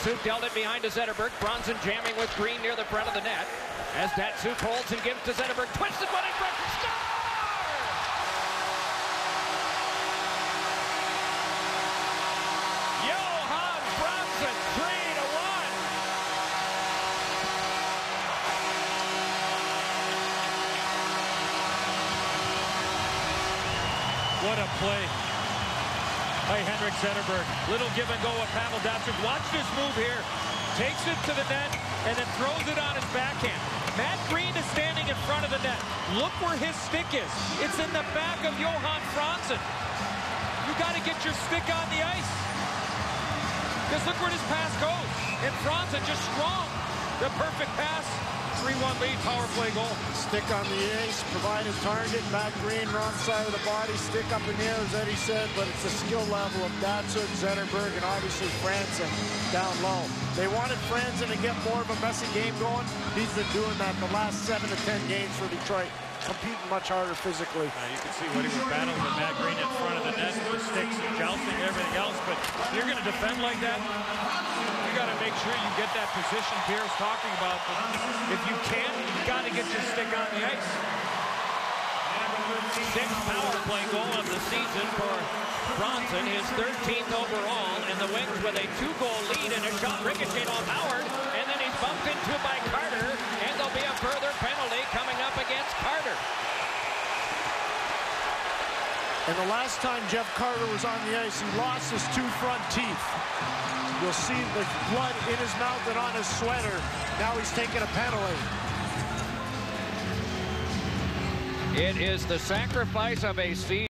Datsyuk dealt it behind to Zetterberg. Franzen jamming with Greene near the front of the net. As Datsyuk holds and gives to Zetterberg. Twisted one in front. Score! Johan Franzen, 3 to 1. What a play by Henrik Zetterberg. Little give and go with Pavel Datsyuk. Watch this move here. Takes it to the net and then throws it on his backhand. Matt Greene is standing in front of the net. Look where his stick is. It's in the back of Johan Franzen. You got to get your stick on the ice. Because look where this pass goes. And Franzen just strong. The perfect pass. 3-1 lead, power play goal. Stick on the ace, provide a target, back green, wrong side of the body, stick up in the air, as Eddie said, but it's the skill level of Datsyuk, Zetterberg, and obviously Franzen down low. They wanted Franzen to get more of a messy game going. He's been doing that the last seven to ten games for Detroit, competing much harder physically. Uh, you can see what he was battling with Matt Greene in front of the net with the sticks and jousting everything else. But you're going to defend like that, you got to make sure you get that position Pierre's talking about. But if you can't, you got to get your stick on the ice. Sixth power play goal of the season for Franzen, his 13th overall, and the Wings with a two-goal lead and a shot ricocheted off Howard, and then he's bumped into by Carter, and there'll be a further penalty coming up against Carter. And the last time Jeff Carter was on the ice, he lost his two front teeth. You'll see the blood in his mouth and on his sweater. Now he's taking a penalty. It is the sacrifice of a season.